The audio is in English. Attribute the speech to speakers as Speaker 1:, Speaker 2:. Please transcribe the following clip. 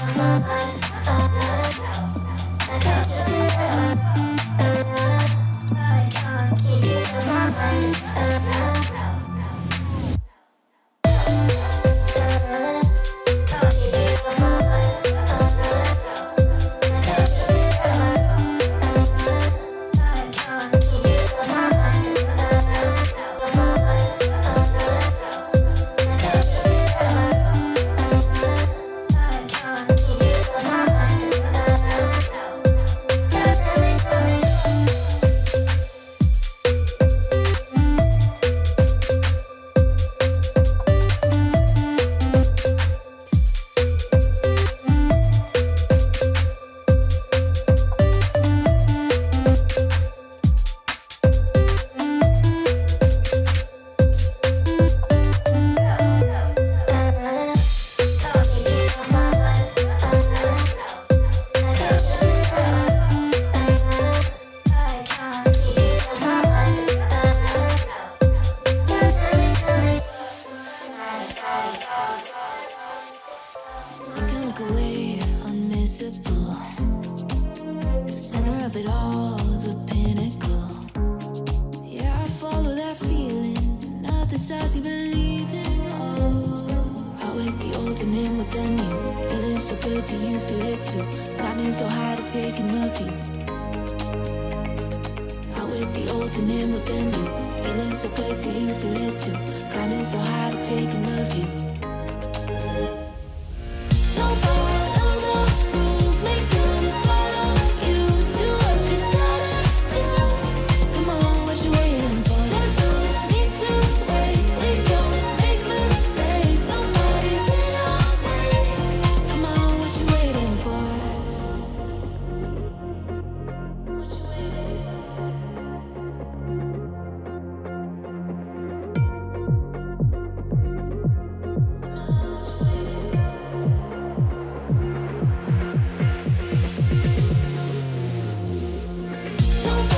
Speaker 1: my believe in. Oh, I wait the ultimate. and in with the new. Feeling so good, do you feel it too? Climbing so high to taking the view. Out with the old and in with the new. Feeling so good, you feel it too? Climbing so high to the view. Don't